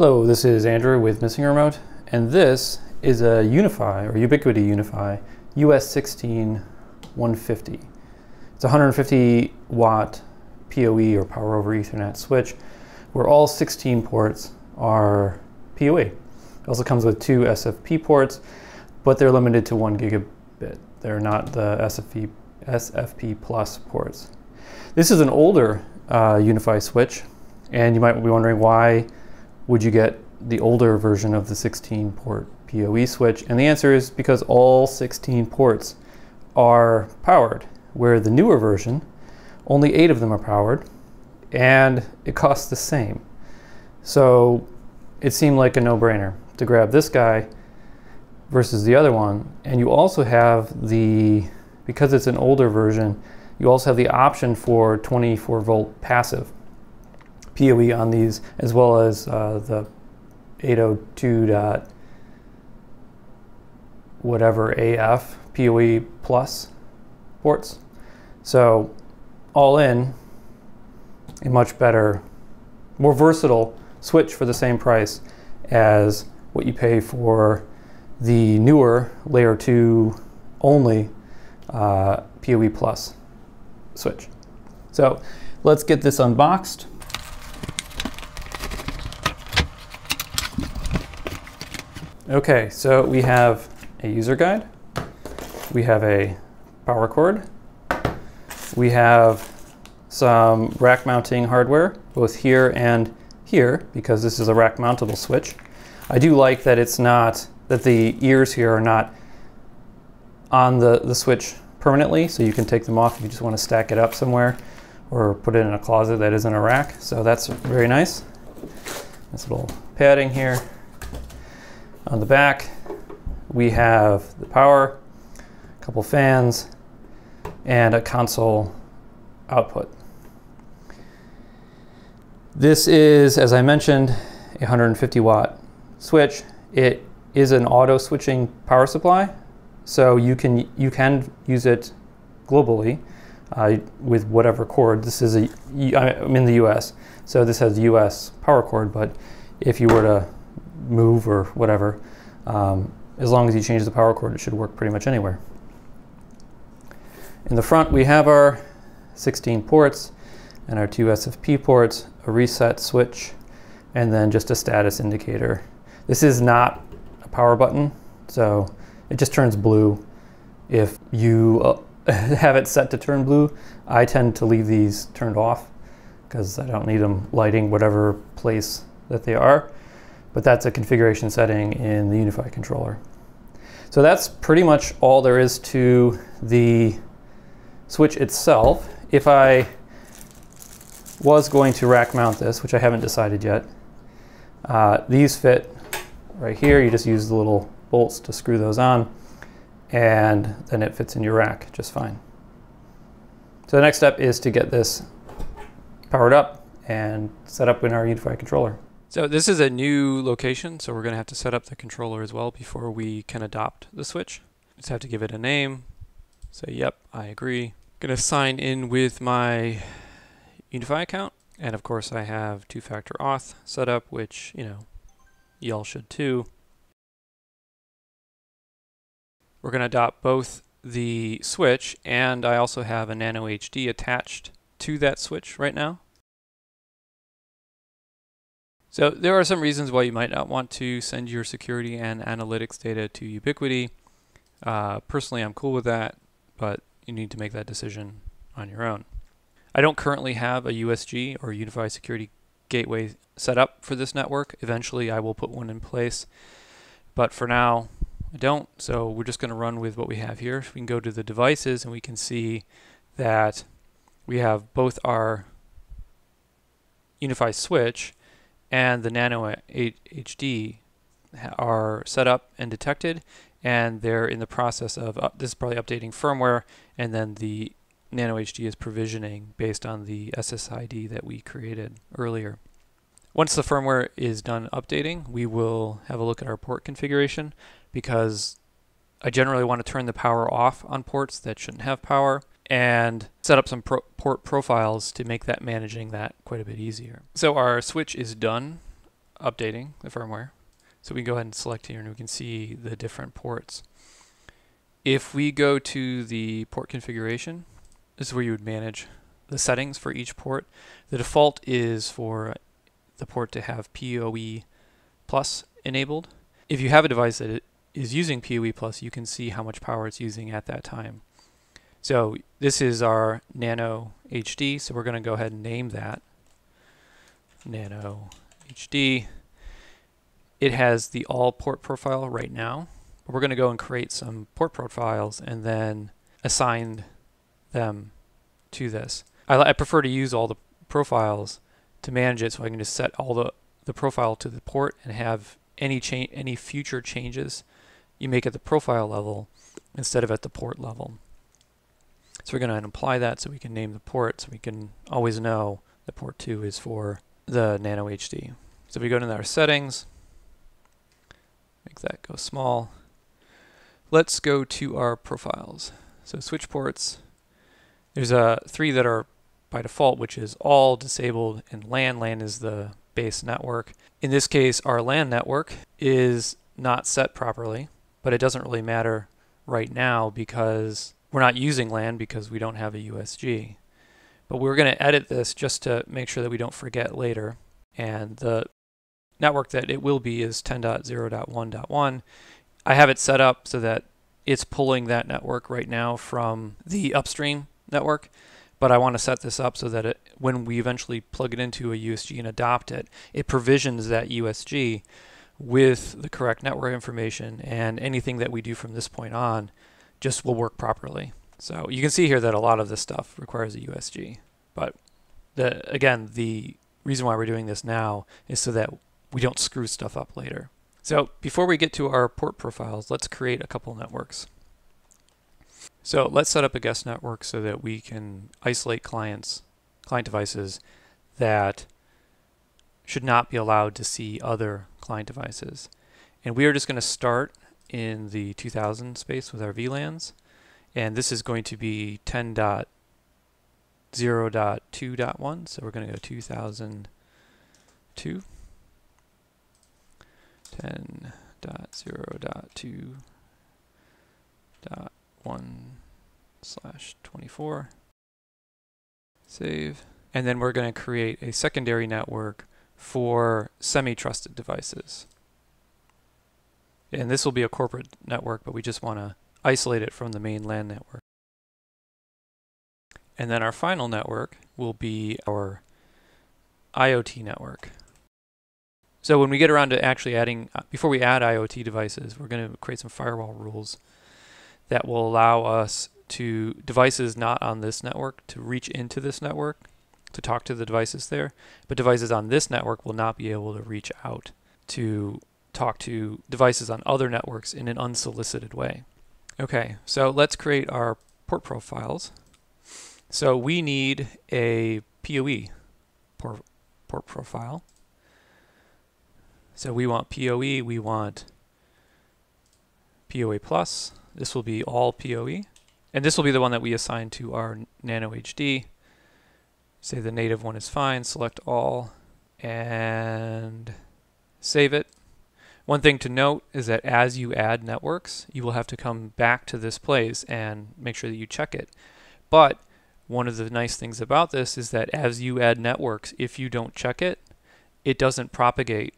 Hello, this is Andrew with Missing Remote, and this is a UniFi or Ubiquiti UniFi US16 150. It's a 150 watt PoE or Power over Ethernet switch where all 16 ports are PoE. It also comes with two SFP ports, but they're limited to one gigabit. They're not the SFP, SFP plus ports. This is an older uh, UniFi switch, and you might be wondering why would you get the older version of the 16 port PoE switch? And the answer is because all 16 ports are powered, where the newer version, only eight of them are powered, and it costs the same. So it seemed like a no-brainer to grab this guy versus the other one. And you also have the, because it's an older version, you also have the option for 24 volt passive. PoE on these, as well as uh, the 802 dot whatever AF PoE plus ports. So all in, a much better, more versatile switch for the same price as what you pay for the newer layer 2 only uh, PoE plus switch. So let's get this unboxed. Okay, so we have a user guide, we have a power cord, we have some rack mounting hardware, both here and here, because this is a rack mountable switch. I do like that it's not, that the ears here are not on the, the switch permanently, so you can take them off if you just want to stack it up somewhere or put it in a closet that isn't a rack. So that's very nice. This little padding here. On the back, we have the power, a couple fans, and a console output. This is, as I mentioned, a 150 watt switch. It is an auto switching power supply, so you can you can use it globally uh, with whatever cord. This is a I'm in the U.S., so this has U.S. power cord. But if you were to move or whatever, um, as long as you change the power cord, it should work pretty much anywhere. In the front, we have our 16 ports and our two SFP ports, a reset switch, and then just a status indicator. This is not a power button, so it just turns blue if you uh, have it set to turn blue. I tend to leave these turned off because I don't need them lighting whatever place that they are but that's a configuration setting in the UniFi controller. So that's pretty much all there is to the switch itself. If I was going to rack mount this, which I haven't decided yet, uh, these fit right here. You just use the little bolts to screw those on, and then it fits in your rack just fine. So the next step is to get this powered up and set up in our UniFi controller. So this is a new location, so we're going to have to set up the controller as well before we can adopt the switch. Just have to give it a name. Say, yep, I agree. Going to sign in with my UniFi account. And of course I have two-factor auth set up, which, you know, y'all should too. We're going to adopt both the switch and I also have a Nano HD attached to that switch right now. So there are some reasons why you might not want to send your security and analytics data to Ubiquiti. Uh, personally, I'm cool with that, but you need to make that decision on your own. I don't currently have a USG or UniFi Security Gateway set up for this network. Eventually, I will put one in place, but for now, I don't. So we're just going to run with what we have here. We can go to the devices and we can see that we have both our UniFi switch and the Nano HD are set up and detected, and they're in the process of uh, this is probably updating firmware, and then the Nano HD is provisioning based on the SSID that we created earlier. Once the firmware is done updating, we will have a look at our port configuration because I generally want to turn the power off on ports that shouldn't have power and set up some pro port profiles to make that managing that quite a bit easier. So our switch is done updating the firmware. So we can go ahead and select here and we can see the different ports. If we go to the port configuration, this is where you would manage the settings for each port. The default is for the port to have PoE plus enabled. If you have a device that is using PoE plus, you can see how much power it's using at that time. So this is our Nano HD, so we're going to go ahead and name that Nano HD. It has the all port profile right now. But we're going to go and create some port profiles and then assign them to this. I, I prefer to use all the profiles to manage it so I can just set all the, the profile to the port and have any change any future changes you make at the profile level instead of at the port level. So we're going to apply that so we can name the port so we can always know that port 2 is for the Nano HD. So if we go into our settings, make that go small. Let's go to our profiles. So switch ports, there's uh, three that are by default, which is all disabled and LAN. LAN is the base network. In this case, our LAN network is not set properly, but it doesn't really matter right now because we're not using LAN because we don't have a USG. But we're going to edit this just to make sure that we don't forget later. And the network that it will be is 10.0.1.1. I have it set up so that it's pulling that network right now from the upstream network. But I want to set this up so that it, when we eventually plug it into a USG and adopt it, it provisions that USG with the correct network information and anything that we do from this point on just will work properly. So you can see here that a lot of this stuff requires a USG. But the, again, the reason why we're doing this now is so that we don't screw stuff up later. So before we get to our port profiles, let's create a couple networks. So let's set up a guest network so that we can isolate clients, client devices that should not be allowed to see other client devices. And we are just going to start in the 2000 space with our VLANs. And this is going to be 10.0.2.1. So we're going to go 2002. 10.0.2.1 slash 24. Save. And then we're going to create a secondary network for semi-trusted devices. And this will be a corporate network, but we just want to isolate it from the main LAN network. And then our final network will be our IoT network. So when we get around to actually adding, uh, before we add IoT devices, we're going to create some firewall rules that will allow us to devices not on this network to reach into this network to talk to the devices there, but devices on this network will not be able to reach out to talk to devices on other networks in an unsolicited way. Okay, so let's create our port profiles. So we need a PoE port, port profile. So we want PoE, we want PoE plus. This will be all PoE. And this will be the one that we assign to our Nano HD. Say the native one is fine, select all, and save it. One thing to note is that as you add networks, you will have to come back to this place and make sure that you check it. But one of the nice things about this is that as you add networks, if you don't check it, it doesn't propagate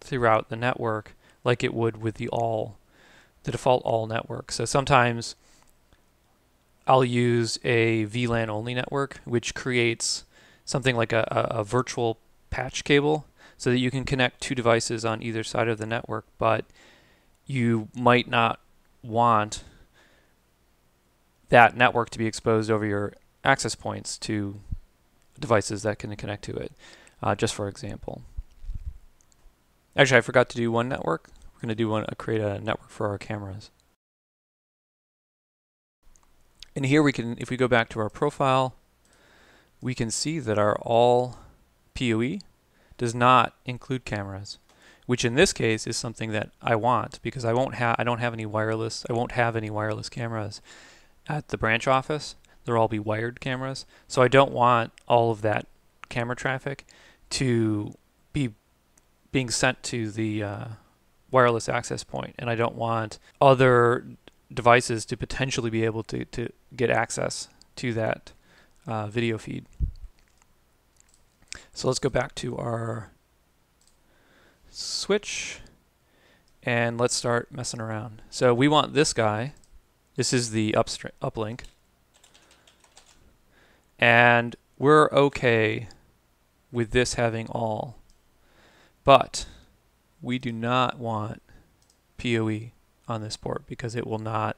throughout the network like it would with the all, the default all network. So sometimes I'll use a VLAN only network, which creates something like a, a, a virtual patch cable so that you can connect two devices on either side of the network, but you might not want that network to be exposed over your access points to devices that can connect to it, uh, just for example. Actually, I forgot to do one network. We're going to do one, uh, create a network for our cameras. And here we can, if we go back to our profile, we can see that our all PoE does not include cameras, which in this case is something that I want because I won't have I don't have any wireless I won't have any wireless cameras at the branch office. They'll all be wired cameras. So I don't want all of that camera traffic to be being sent to the uh, wireless access point, and I don't want other devices to potentially be able to, to get access to that uh, video feed. So let's go back to our switch and let's start messing around. So we want this guy. This is the uplink. And we're okay with this having all. But we do not want PoE on this port because it will not,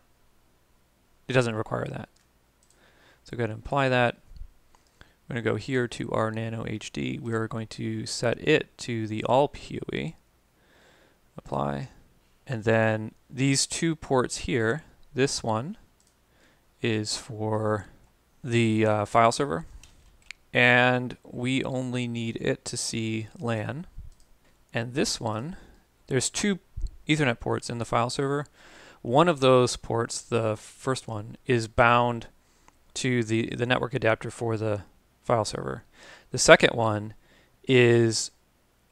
it doesn't require that. So go ahead and apply that. Going to go here to our Nano HD. We are going to set it to the all PoE. Apply. And then these two ports here, this one is for the uh, file server. And we only need it to see LAN. And this one, there's two Ethernet ports in the file server. One of those ports, the first one, is bound to the, the network adapter for the file server. The second one is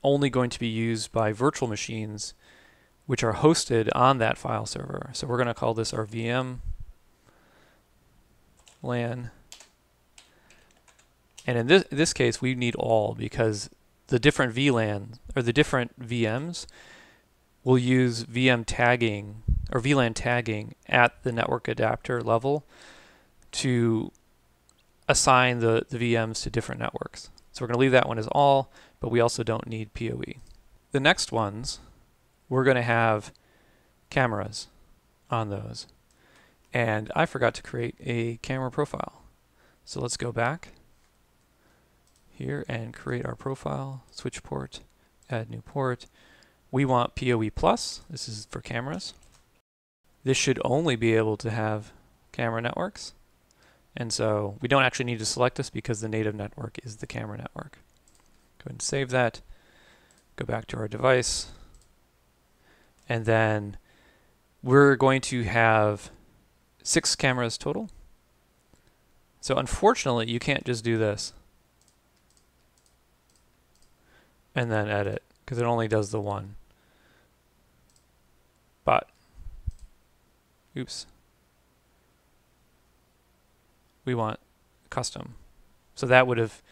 only going to be used by virtual machines which are hosted on that file server. So we're going to call this our VM LAN. And in this, this case, we need all because the different VLAN or the different VMs will use VM tagging or VLAN tagging at the network adapter level to assign the, the VMs to different networks. So we're going to leave that one as all, but we also don't need PoE. The next ones, we're going to have cameras on those. And I forgot to create a camera profile. So let's go back here and create our profile, switch port, add new port. We want PoE plus, this is for cameras. This should only be able to have camera networks. And so we don't actually need to select this because the native network is the camera network. Go ahead and save that. Go back to our device. And then we're going to have six cameras total. So unfortunately, you can't just do this and then edit because it only does the one. But, oops we want custom. So that would have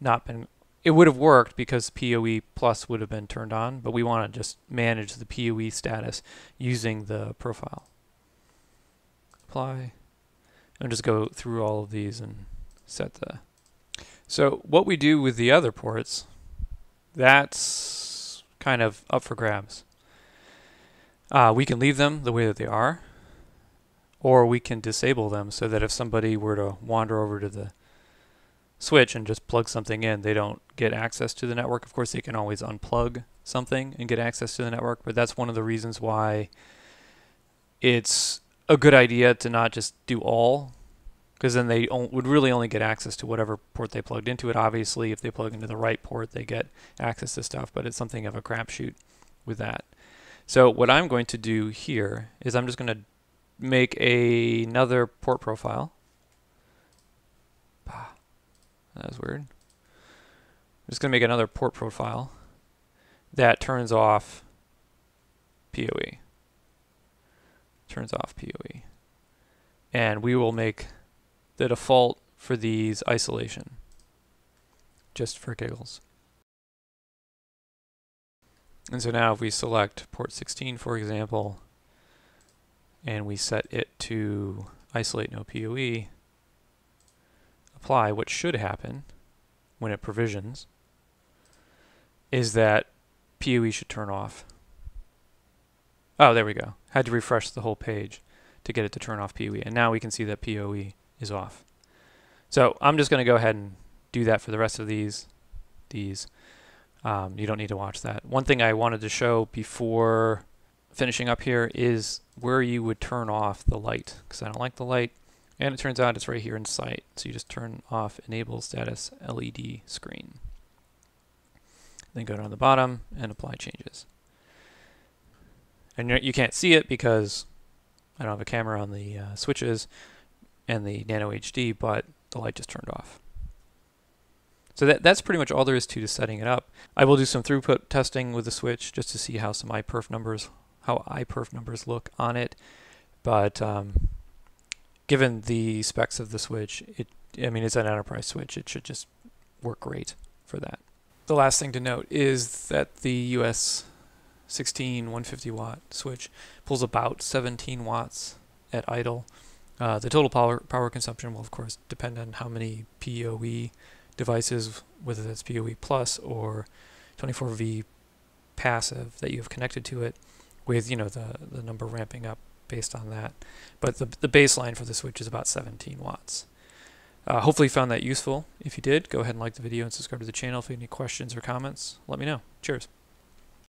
not been, it would have worked because PoE plus would have been turned on, but we want to just manage the PoE status using the profile. Apply, and just go through all of these and set the. So what we do with the other ports, that's kind of up for grabs. Uh, we can leave them the way that they are or we can disable them so that if somebody were to wander over to the switch and just plug something in, they don't get access to the network. Of course, they can always unplug something and get access to the network, but that's one of the reasons why it's a good idea to not just do all because then they would really only get access to whatever port they plugged into it. Obviously, if they plug into the right port, they get access to stuff, but it's something of a crapshoot with that. So what I'm going to do here is I'm just going to make a, another port profile. That was weird. I'm just going to make another port profile that turns off PoE. Turns off PoE. And we will make the default for these isolation, just for giggles. And so now if we select port 16, for example, and we set it to isolate no PoE, apply, what should happen when it provisions is that PoE should turn off. Oh, there we go. Had to refresh the whole page to get it to turn off PoE. And now we can see that PoE is off. So I'm just going to go ahead and do that for the rest of these. These. Um, you don't need to watch that. One thing I wanted to show before finishing up here is where you would turn off the light because I don't like the light. And it turns out it's right here in sight so you just turn off enable status LED screen. Then go down to the bottom and apply changes. And you can't see it because I don't have a camera on the uh, switches and the Nano HD but the light just turned off. So that, that's pretty much all there is to to setting it up. I will do some throughput testing with the switch just to see how some iPerf numbers, how iPerf numbers look on it. But um, given the specs of the switch, it I mean it's an enterprise switch. It should just work great for that. The last thing to note is that the US 16 150 watt switch pulls about 17 watts at idle. Uh, the total power power consumption will of course depend on how many PoE devices, whether that's PoE plus or 24V passive that you have connected to it, with you know the the number ramping up based on that. But the the baseline for the switch is about 17 watts. Uh, hopefully you found that useful. If you did, go ahead and like the video and subscribe to the channel. If you have any questions or comments, let me know. Cheers.